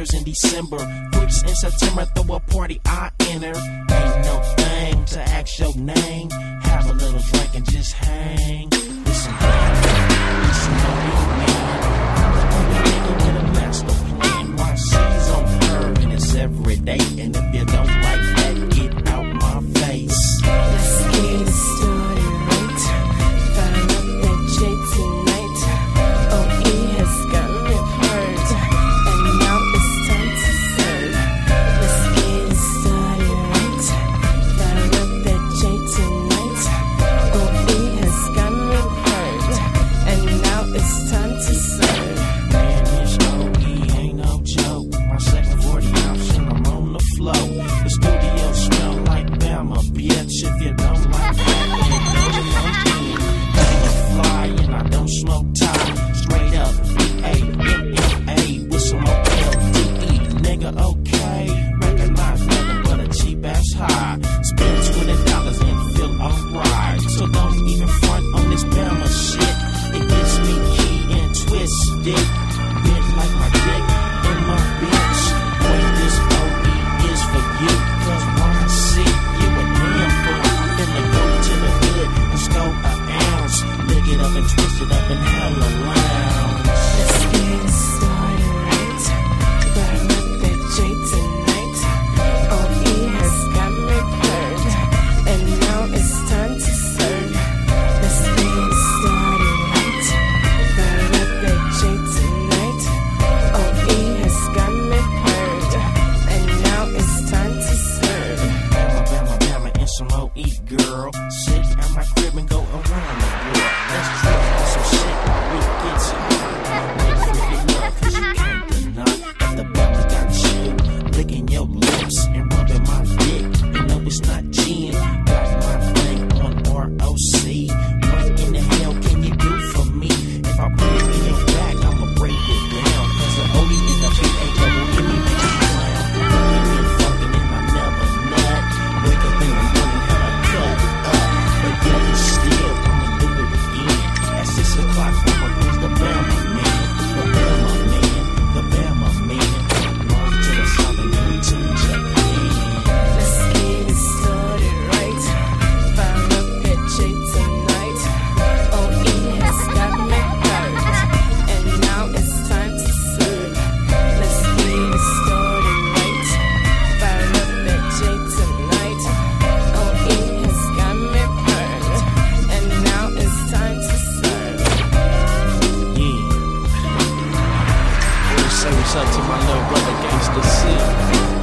vendors in December. Freaks in September, throw a party I enter. Ain't no thing to ask your name. Have a little drink and just hang. Listen, listen, listen, okay. Recognize nothing but a cheap ass high. Spend twenty dollars and feel alright. So don't even front on this bill. eat, girl. Sit at my crib and go around the world. Let's try some shit. We get you. To my little brother against the sea.